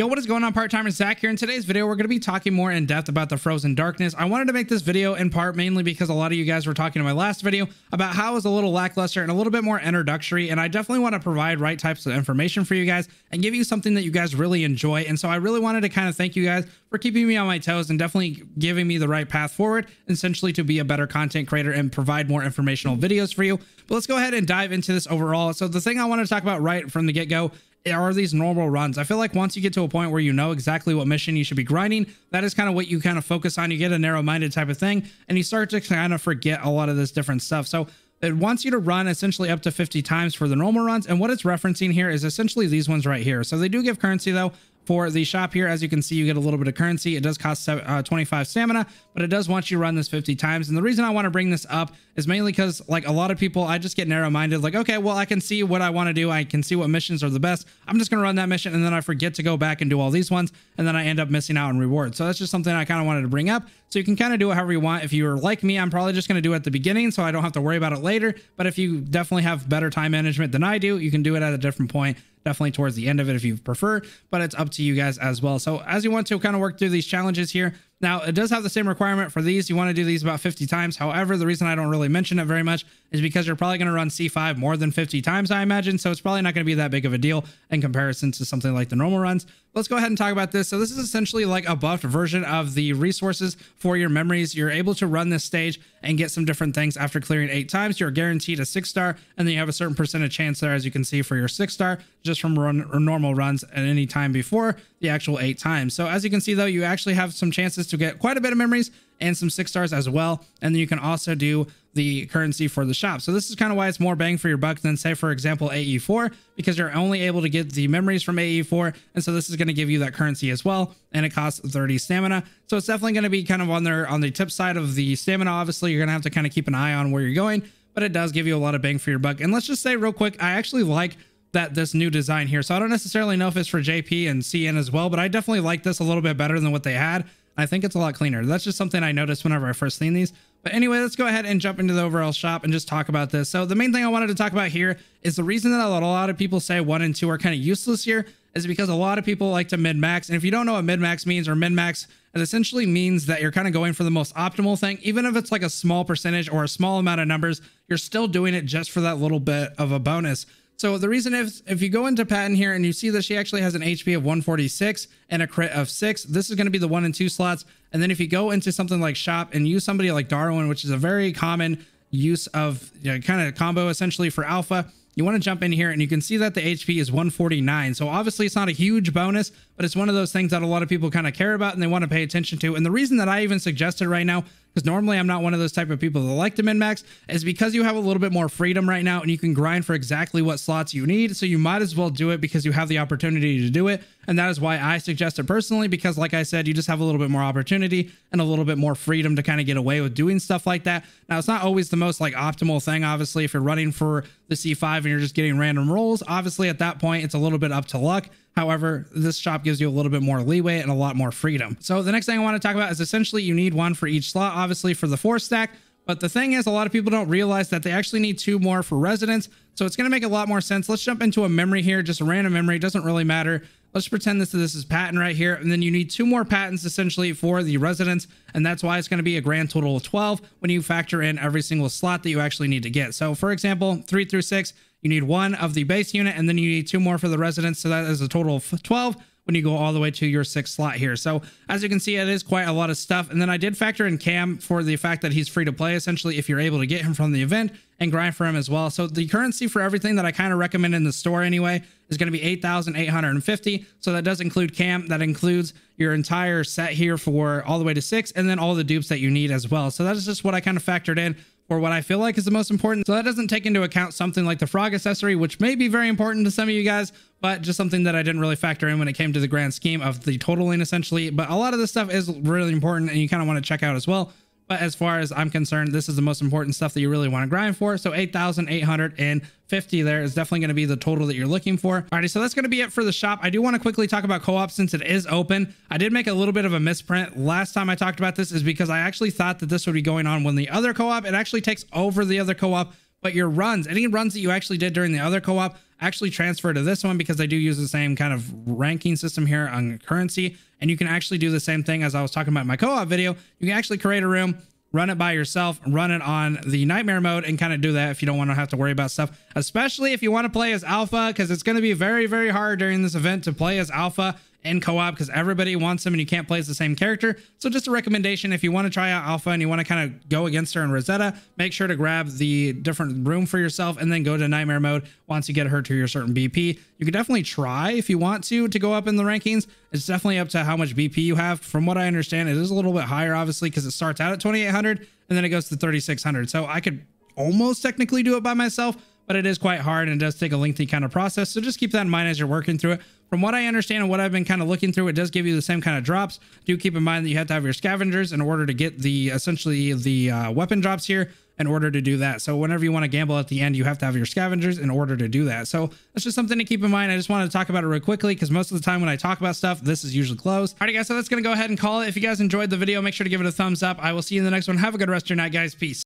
Yo, what is going on, part-timers? Zack here. In today's video, we're going to be talking more in depth about the Frozen Darkness. I wanted to make this video in part mainly because a lot of you guys were talking in my last video about how it was a little lackluster and a little bit more introductory, and I definitely want to provide right types of information for you guys and give you something that you guys really enjoy. And so I really wanted to kind of thank you guys for keeping me on my toes and definitely giving me the right path forward, essentially to be a better content creator and provide more informational videos for you. But let's go ahead and dive into this overall. So the thing I want to talk about right from the get-go are these normal runs. I feel like once you get to a point where you know exactly what mission you should be grinding, that is kind of what you kind of focus on. You get a narrow-minded type of thing, and you start to kind of forget a lot of this different stuff. So it wants you to run essentially up to 50 times for the normal runs. And what it's referencing here is essentially these ones right here. So they do give currency though, for the shop here. As you can see, you get a little bit of currency. It does cost uh, 25 stamina, but it does want you to run this 50 times. And the reason I want to bring this up is mainly because like a lot of people, I just get narrow minded like, okay, well, I can see what I want to do. I can see what missions are the best. I'm just going to run that mission. And then I forget to go back and do all these ones. And then I end up missing out on rewards. So that's just something I kind of wanted to bring up. So you can kind of do it however you want. If you're like me, I'm probably just going to do it at the beginning so I don't have to worry about it later. But if you definitely have better time management than I do, you can do it at a different point definitely towards the end of it if you prefer, but it's up to you guys as well. So as you want to kind of work through these challenges here, now, it does have the same requirement for these. You want to do these about 50 times. However, the reason I don't really mention it very much is because you're probably going to run C5 more than 50 times, I imagine. So it's probably not going to be that big of a deal in comparison to something like the normal runs. Let's go ahead and talk about this. So this is essentially like a buffed version of the resources for your memories. You're able to run this stage and get some different things after clearing eight times. You're guaranteed a six star, and then you have a certain percentage chance there, as you can see, for your six star just from run or normal runs at any time before the actual eight times. So as you can see, though, you actually have some chances to get quite a bit of memories and some six stars as well. And then you can also do the currency for the shop. So this is kind of why it's more bang for your buck than say, for example, AE4, because you're only able to get the memories from AE4. And so this is going to give you that currency as well. And it costs 30 stamina. So it's definitely going to be kind of on there on the tip side of the stamina. Obviously, you're going to have to kind of keep an eye on where you're going, but it does give you a lot of bang for your buck. And let's just say real quick, I actually like that this new design here. So I don't necessarily know if it's for JP and CN as well, but I definitely like this a little bit better than what they had. I think it's a lot cleaner. That's just something I noticed whenever I first seen these. But anyway, let's go ahead and jump into the overall shop and just talk about this. So the main thing I wanted to talk about here is the reason that a lot of people say one and two are kind of useless here is because a lot of people like to min-max. And if you don't know what min-max means or min-max, it essentially means that you're kind of going for the most optimal thing. Even if it's like a small percentage or a small amount of numbers, you're still doing it just for that little bit of a bonus. So the reason is if you go into Patton here and you see that she actually has an HP of 146 and a crit of six, this is going to be the one and two slots. And then if you go into something like shop and use somebody like Darwin, which is a very common use of you know, kind of combo essentially for alpha, you want to jump in here and you can see that the HP is 149. So obviously it's not a huge bonus, but it's one of those things that a lot of people kind of care about and they want to pay attention to. And the reason that I even suggested right now because normally I'm not one of those type of people that like to min max, is because you have a little bit more freedom right now and you can grind for exactly what slots you need. So you might as well do it because you have the opportunity to do it. And that is why I suggest it personally, because like I said, you just have a little bit more opportunity and a little bit more freedom to kind of get away with doing stuff like that. Now, it's not always the most like optimal thing, obviously, if you're running for the C5 and you're just getting random rolls, obviously at that point, it's a little bit up to luck. However, this shop gives you a little bit more leeway and a lot more freedom. So the next thing I want to talk about is essentially you need one for each slot, obviously for the four stack. But the thing is, a lot of people don't realize that they actually need two more for resonance. So it's going to make a lot more sense. Let's jump into a memory here, just a random memory. Doesn't really matter. Let's pretend this, this is Patton right here. And then you need two more Pattons essentially for the resonance. And that's why it's going to be a grand total of 12 when you factor in every single slot that you actually need to get. So for example, three through six, you need one of the base unit, and then you need two more for the resonance. So that is a total of 12 when you go all the way to your sixth slot here. So as you can see, it is quite a lot of stuff. And then I did factor in Cam for the fact that he's free to play, essentially, if you're able to get him from the event and grind for him as well. So the currency for everything that I kind of recommend in the store anyway is going to be 8,850. So that does include Cam. That includes your entire set here for all the way to six, and then all the dupes that you need as well. So that is just what I kind of factored in or what I feel like is the most important. So that doesn't take into account something like the frog accessory, which may be very important to some of you guys, but just something that I didn't really factor in when it came to the grand scheme of the totaling essentially. But a lot of this stuff is really important and you kind of want to check out as well. But as far as I'm concerned, this is the most important stuff that you really want to grind for. So 8,850 there is definitely going to be the total that you're looking for. Alrighty, so that's going to be it for the shop. I do want to quickly talk about co-op since it is open. I did make a little bit of a misprint last time I talked about this is because I actually thought that this would be going on when the other co-op, it actually takes over the other co-op but your runs, any runs that you actually did during the other co-op actually transfer to this one because they do use the same kind of ranking system here on currency. And you can actually do the same thing as I was talking about in my co-op video. You can actually create a room, run it by yourself, run it on the nightmare mode and kind of do that if you don't want to have to worry about stuff, especially if you want to play as alpha, because it's going to be very, very hard during this event to play as alpha in co-op because everybody wants them and you can't play as the same character. So just a recommendation, if you want to try out Alpha and you want to kind of go against her in Rosetta, make sure to grab the different room for yourself and then go to Nightmare mode once you get her to your certain BP. You can definitely try if you want to, to go up in the rankings. It's definitely up to how much BP you have. From what I understand, it is a little bit higher, obviously, because it starts out at 2,800 and then it goes to 3,600. So I could almost technically do it by myself, but it is quite hard and it does take a lengthy kind of process. So just keep that in mind as you're working through it. From what I understand and what I've been kind of looking through, it does give you the same kind of drops. Do keep in mind that you have to have your scavengers in order to get the essentially the uh, weapon drops here in order to do that. So whenever you want to gamble at the end, you have to have your scavengers in order to do that. So that's just something to keep in mind. I just wanted to talk about it real quickly because most of the time when I talk about stuff, this is usually closed. All right, guys, so that's going to go ahead and call it. If you guys enjoyed the video, make sure to give it a thumbs up. I will see you in the next one. Have a good rest of your night, guys. Peace.